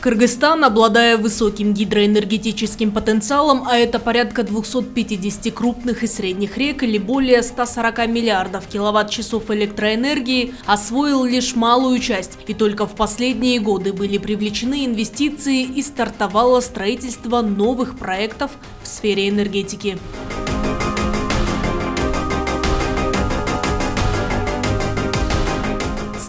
Кыргызстан, обладая высоким гидроэнергетическим потенциалом, а это порядка 250 крупных и средних рек или более 140 миллиардов киловатт-часов электроэнергии, освоил лишь малую часть. И только в последние годы были привлечены инвестиции и стартовало строительство новых проектов в сфере энергетики.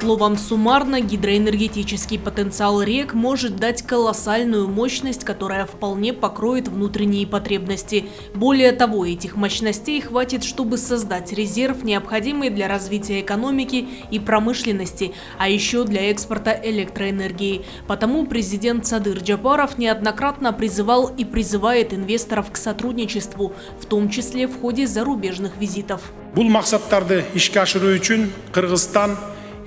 Словом, суммарно гидроэнергетический потенциал рек может дать колоссальную мощность, которая вполне покроет внутренние потребности. Более того, этих мощностей хватит, чтобы создать резерв, необходимый для развития экономики и промышленности, а еще для экспорта электроэнергии. Потому президент Садыр Джапаров неоднократно призывал и призывает инвесторов к сотрудничеству, в том числе в ходе зарубежных визитов. Бұл мақсаттарды үчүн Кыргызстан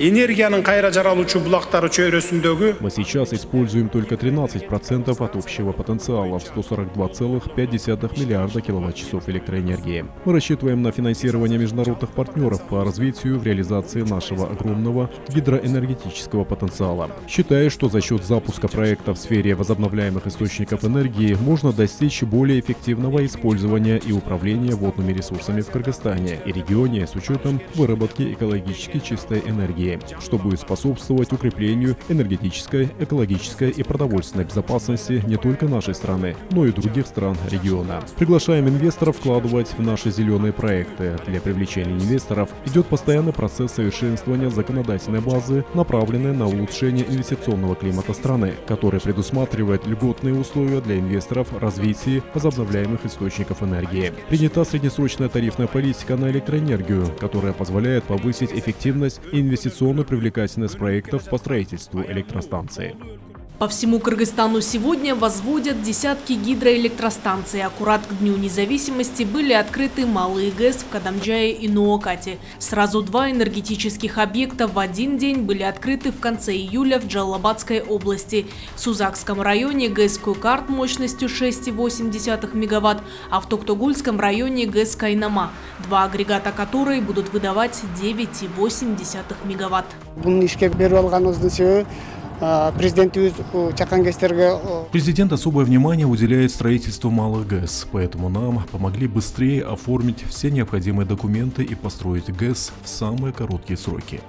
энергияның кайра жаралуучу булактары чөйрөсүндөгү Мы сейчас используем только 13% от общего потенциала в 142,5 миллиарда киловатт-часов электроэнергии. Мы рассчитываем на финансирование международных партнеров по развитию в реализации нашего огромного гидроэнергетического потенциала. Считаю, что за счет запуска проекта в сфере возобновляемых источников энергии можно достичь более эффективного использования и управления водными ресурсами в Кыргызстане и регионе с учетом выработки экологически чистой энергии что будет способствовать укреплению энергетической, экологической и продовольственной безопасности не только нашей страны, но и других стран региона. Приглашаем инвесторов вкладывать в наши зеленые проекты. Для привлечения инвесторов идет постоянный процесс совершенствования законодательной базы, направленной на улучшение инвестиционного климата страны, который предусматривает льготные условия для инвесторов развития возобновляемых источников энергии. Принята среднесрочная тарифная политика на электроэнергию, которая позволяет повысить эффективность инвестиционных инвестиционную привлекательность проектов по строительству электростанции. По всему Кыргызстану сегодня возводят десятки гидроэлектростанций. Аккурат к Дню независимости были открыты малые ГЭС в Кадамджае и Нуокате. Сразу два энергетических объекта в один день были открыты в конце июля в Джалабадской области. В Сузакском районе ГЭС Куйкарт мощностью 6,8 мегаватт, а в Токтогульском районе ГЭС Кайнама, два агрегата которой будут выдавать 9,8 мегаватт. Президент особое внимание уделяет строительству малых ГЭС, поэтому нам помогли быстрее оформить все необходимые документы и построить ГЭС в самые короткие сроки.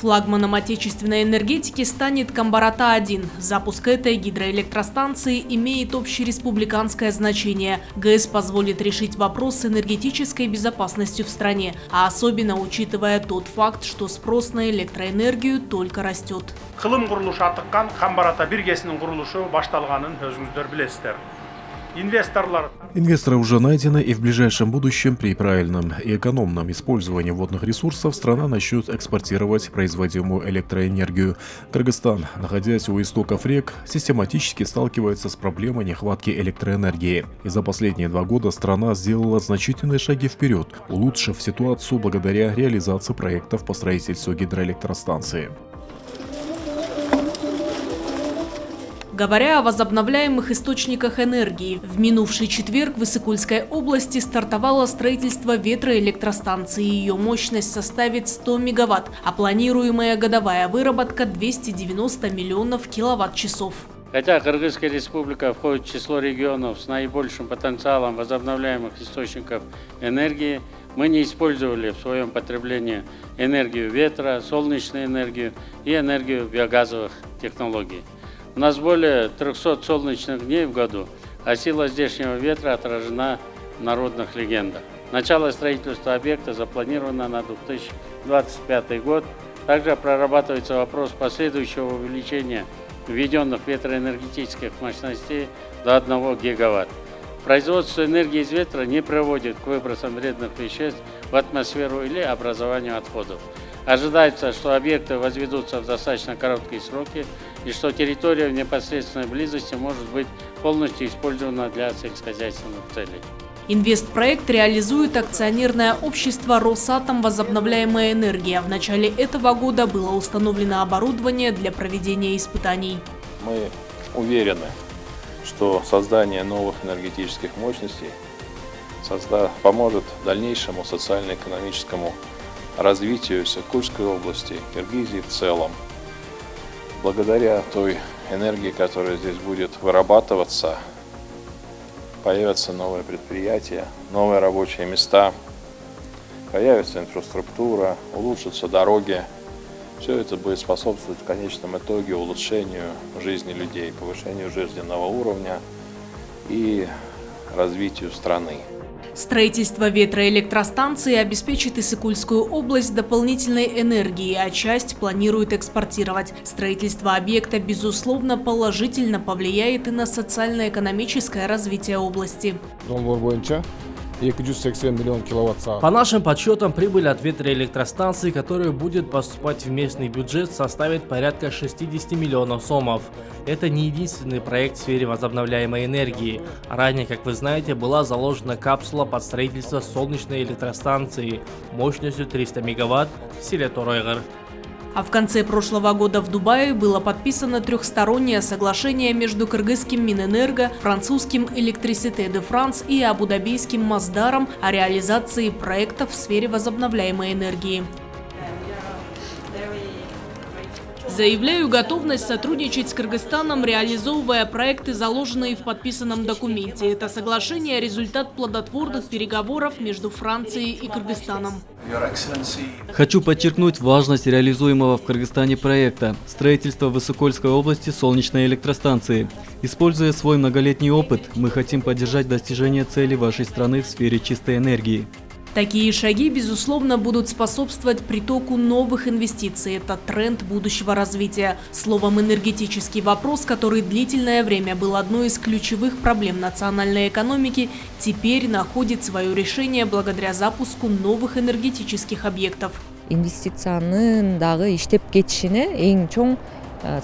Флагманом отечественной энергетики станет Камбарата-1. Запуск этой гидроэлектростанции имеет общереспубликанское значение. ГЭС позволит решить вопрос с энергетической безопасностью в стране, а особенно учитывая тот факт, что спрос на электроэнергию только растет. кылым курулушу атыккан камбарата биргесинин курулушу башталганын өзүңүздөр билесиздер Инвесторы уже найдены, и в ближайшем будущем при правильном и экономном использовании водных ресурсов страна начнет экспортировать производимую электроэнергию. Кыргызстан, находясь у истоков рек, систематически сталкивается с проблемой нехватки электроэнергии. И за последние два года страна сделала значительные шаги вперед, улучшив ситуацию благодаря реализации проектов по строительству гидроэлектростанции. Говоря о возобновляемых источниках энергии, в минувший четверг в Исыкульской области стартовало строительство ветроэлектростанции. Ее мощность составит 100 мегаватт, а планируемая годовая выработка 290 миллионов киловатт-часов. Хотя Кыргызская республика входит в число регионов с наибольшим потенциалом возобновляемых источников энергии, мы не использовали в своем потреблении энергию ветра, солнечную энергию и энергию биогазовых технологий. У нас более 300 солнечных дней в году, а сила здешнего ветра отражена в народных легендах. Начало строительства объекта запланировано на 2025 год. Также прорабатывается вопрос последующего увеличения введенных ветроэнергетических мощностей до 1 гигаватт. Производство энергии из ветра не приводит к выбросам вредных веществ в атмосферу или образованию отходов. Ожидается, что объекты возведутся в достаточно короткие сроки и что территория в непосредственной близости может быть полностью использована для сельскохозяйственных целей. Инвестпроект реализует акционерное общество «Росатом. Возобновляемая энергия». В начале этого года было установлено оборудование для проведения испытаний. Мы уверены, что создание новых энергетических мощностей поможет дальнейшему социально-экономическому развитию Сыкульской области, Киргизии в целом. Благодаря той энергии, которая здесь будет вырабатываться, появятся новые предприятия, новые рабочие места, появится инфраструктура, улучшатся дороги. Все это будет способствовать в конечном итоге улучшению жизни людей, повышению жизненного уровня и развитию страны. Строительство ветроэлектростанции обеспечит Иссыкульскую область дополнительной энергией, а часть планирует экспортировать. Строительство объекта, безусловно, положительно повлияет и на социально-экономическое развитие области. По нашим подсчетам, прибыль от ветроэлектростанции, которая будет поступать в местный бюджет, составит порядка 60 миллионов сомов. Это не единственный проект в сфере возобновляемой энергии. Ранее, как вы знаете, была заложена капсула под строительство солнечной электростанции мощностью 300 мегаватт в селе Торойгар. А в конце прошлого года в Дубае было подписано трехстороннее соглашение между кыргызским Минэнерго, французским Электрисите де Франс и абу-дабийским Маздаром о реализации проектов в сфере возобновляемой энергии. Заявляю готовность сотрудничать с Кыргызстаном, реализовывая проекты, заложенные в подписанном документе. Это соглашение – результат плодотворных переговоров между Францией и Кыргызстаном. Хочу подчеркнуть важность реализуемого в Кыргызстане проекта – строительство Высокольской области солнечной электростанции. Используя свой многолетний опыт, мы хотим поддержать достижение цели вашей страны в сфере чистой энергии. Такие шаги, безусловно, будут способствовать притоку новых инвестиций. Это тренд будущего развития. Словом, энергетический вопрос, который длительное время был одной из ключевых проблем национальной экономики, теперь находит свое решение благодаря запуску новых энергетических объектов. инвестицияның дагы иштеп кетишине эң чоң Э,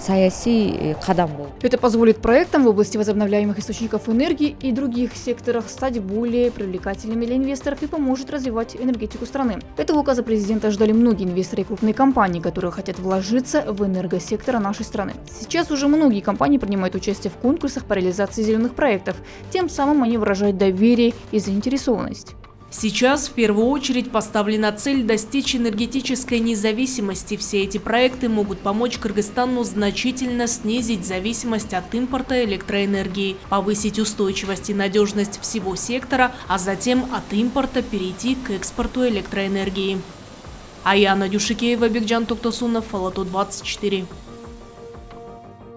был. Это позволит проектам в области возобновляемых источников энергии и других секторах стать более привлекательными для инвесторов и поможет развивать энергетику страны. Этого указа президента ждали многие инвесторы и крупные компании, которые хотят вложиться в энергосектор нашей страны. Сейчас уже многие компании принимают участие в конкурсах по реализации зеленых проектов. Тем самым они выражают доверие и заинтересованность. Сейчас в первую очередь поставлена цель достичь энергетической независимости. Все эти проекты могут помочь Кыргызстану значительно снизить зависимость от импорта электроэнергии, повысить устойчивость и надежность всего сектора, а затем от импорта перейти к экспорту электроэнергии. Аяна Дюшикеева, Бекджан Токтосунов, Фалату 24.